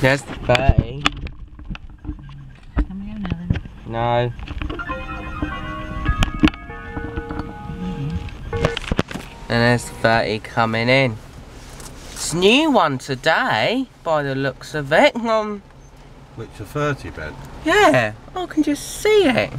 That's the 30. Come here. No. And there's 30 coming in. It's new one today, by the looks of it. Um, Which a 30 bed? yeah, I can just see it.